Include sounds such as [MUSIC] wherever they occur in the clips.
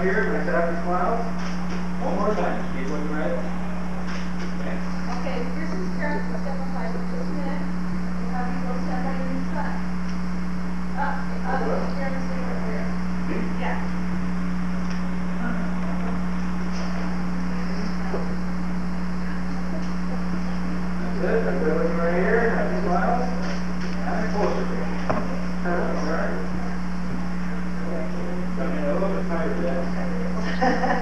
right here, nice happy smiles. One more time, keep looking right. Thanks. Okay, here's his parents, will step aside for just a minute. We'll have you go stand right in front. Uh, uh, the parents Ha ha ha.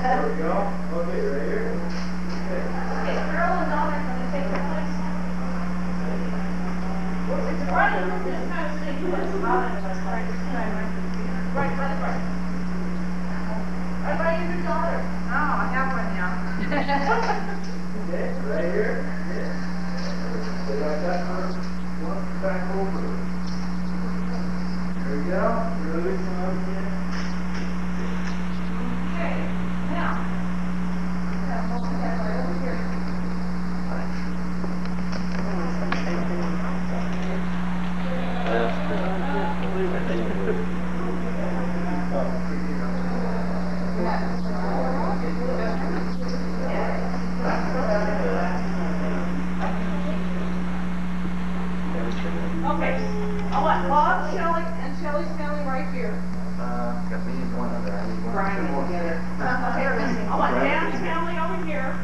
Uh, got me and one other, I need one. Brian two more. together. Okay, I want Dan's family over here.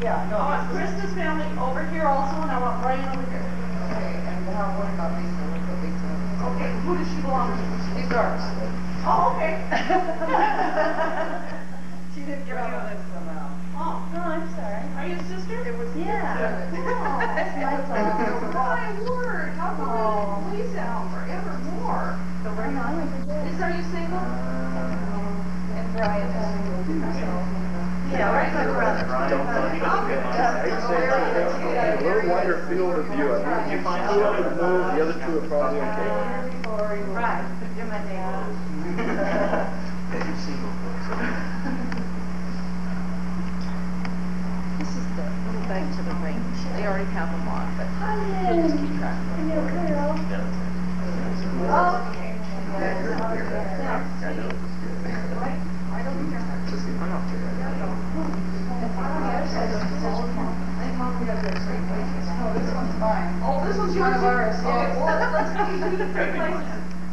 Yeah, I want Krista's family over here also, and I want Brian over here. Okay, and we'll have one about Lisa, we'll put Lisa. Okay, who does she belong to? These ours. Oh, okay. [LAUGHS] She didn't give you this one out. Oh, no, I'm sorry. Are you a sister? It was. Yeah. Oh, that's [LAUGHS] my fault. My word, how come Oh. we police out forevermore? So we're not. A little wider field of view. I think You find two out. of them move, the other two are probably okay. Right, you're my neighbor. Yeah, you're single, so. This is the little bank to the range. They already have them on, but we'll just keep track of them. Okay.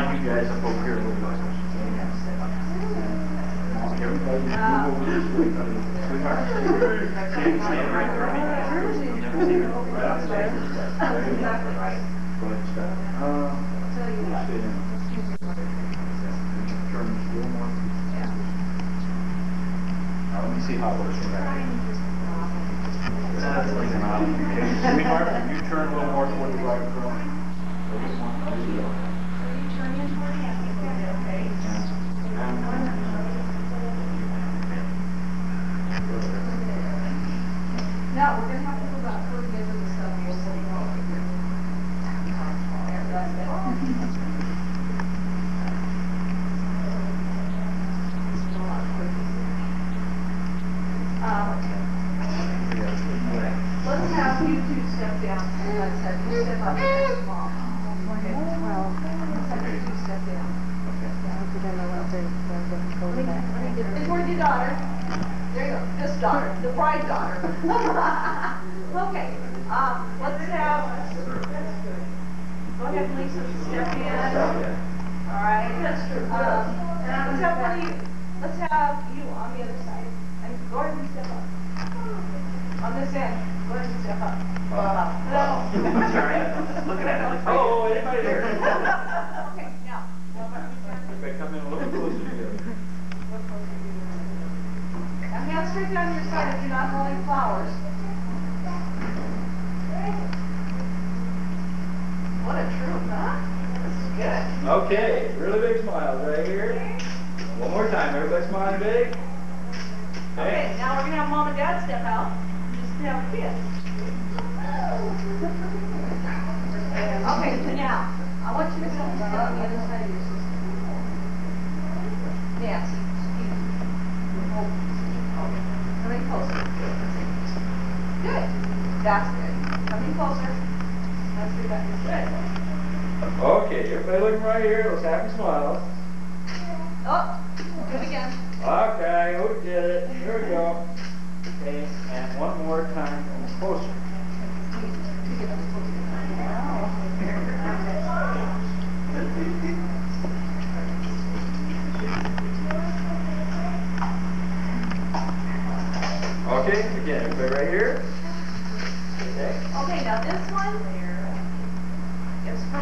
gonna kind of line you guys up over here a little bit. Everybody move over this way. Sweetheart. Stand, stand right there. Never see me. Right, stay. Exactly right. Go ahead, stop. Uh, stay down. Turn just a little more. Now, let me see how it works from back. That's like an odd. Okay, Sweetheart, can you turn a little more toward the right, girl? There you go. There you go. Now, we're gonna have to move out toward the edge of the stuff here, so we know over here. There, that's it. Um, Let's have you two step down, and let's have you step up against mom. Okay, well, let's have you two step down. And where's your daughter? There you go, this bride daughter. [LAUGHS] Okay, um, let's have, go ahead, Lisa, step in. All right, um, and let's have one of you, let's have you on the other side, and go ahead and step up. On this end, go ahead and step up. No. [LAUGHS] Sorry, looking at it. [LAUGHS] Oh, anybody there? What a troop, huh? This is good. Okay, really big smile. smiles right here. One more time, everybody smiling big. Okay, now we're gonna have mom and dad step out, just to have a kiss. Okay, so now, I want you to sit on the other side of your sister. Nancy, excuse me. Okay, Come in closer. Good, that's good. Come in closer. That's good, that's good. Okay, everybody looking right here, those happy smiles. Oh, it again. Okay, who did it? Here we go. Okay, and one more time, and closer.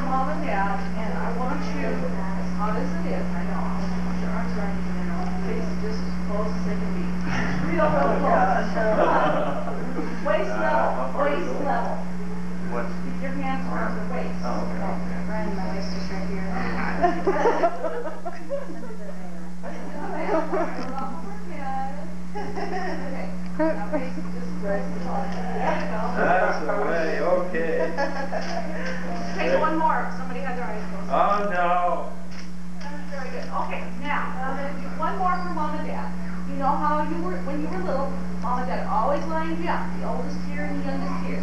Mom and dad, and I want you, as hot as it is, I know, I want your arms around you now, face just as close as they can be. [LAUGHS] Real, real close. Waist level, waist level. What's? Keep your hands around the waist. Oh, okay, okay. Brian, my waist is right here. [LAUGHS] [LAUGHS] little, mom and dad always lined you up, the oldest here and the youngest here.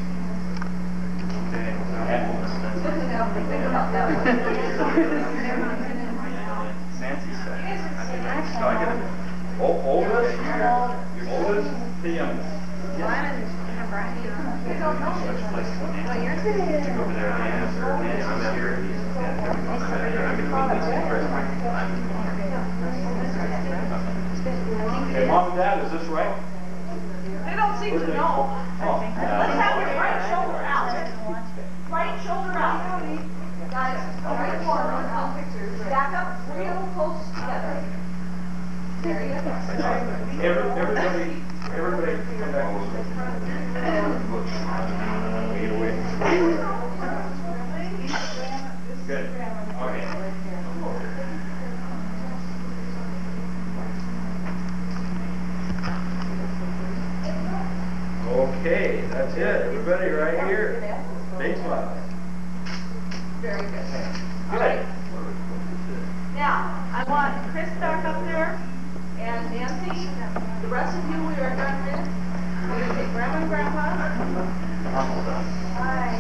Okay, Good to think about that one. Nancy's side. I think, so I get it. O- Oldest, oldest to youngest. Brian and Brian. You don't know. Switch places with Well, you're To go over there, Nancy, or Nancy's here. Yeah, I'm in between Lisa and Chris. I'm- Okay, mom and dad, is this right? Seem. Oh, Let's have your right shoulder out. Right shoulder out. Guys, right out. Back up real close together. There you go. Everybody come back. Wait, wait. Good, okay. Okay, that's it, everybody right here, big smile. Very good. All Good. right. Now, I want Chris back up there, and Nancy, the rest of you, we are done with. We're gonna take grandma and grandpa. I'm all done. Hi.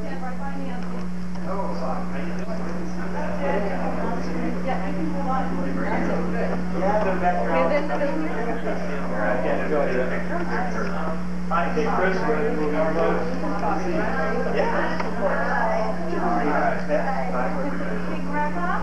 Stand right by Nancy. Oh, how you doing? Yeah, you can hold on. That's it, good. Yeah, the background. Okay, then- then- I can't go yet. Hi, hey Chris, ready to move on? Yeah. Big grandma?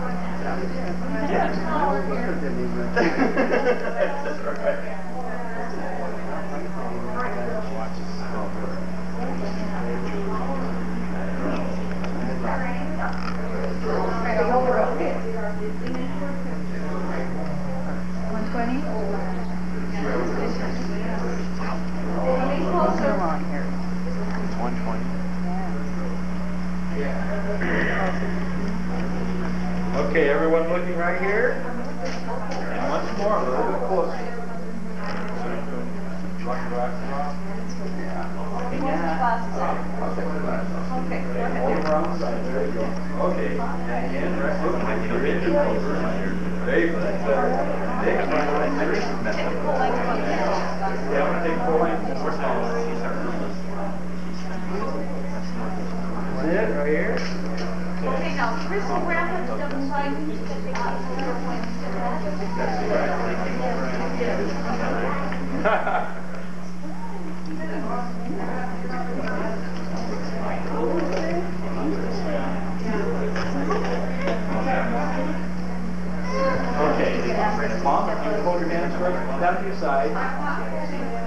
One twenty? Coming closer. Come on here. One twenty. Okay, everyone looking right here? And once more, a little bit closer. You want your glasses off? He wants his glasses off. Okay, go ahead. Hold around the side, there you go. Okay, and again, right, look, like you're in your closer. Very good. Take a Full length one. Yeah, I'm gonna take full length. That's it, right here. Okay, now, Chris and Grandpa, to the side, you can get the Okay, mom, if you hold your hands right down to your side.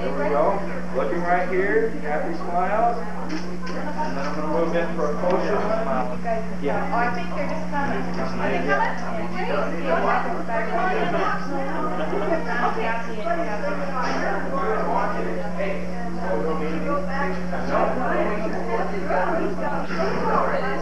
There we go. Looking right here, happy smiles. And then I'm gonna move in for a closer one. Yeah. Oh, I think they're just coming. Are they coming? Great. Go ahead. Bring them on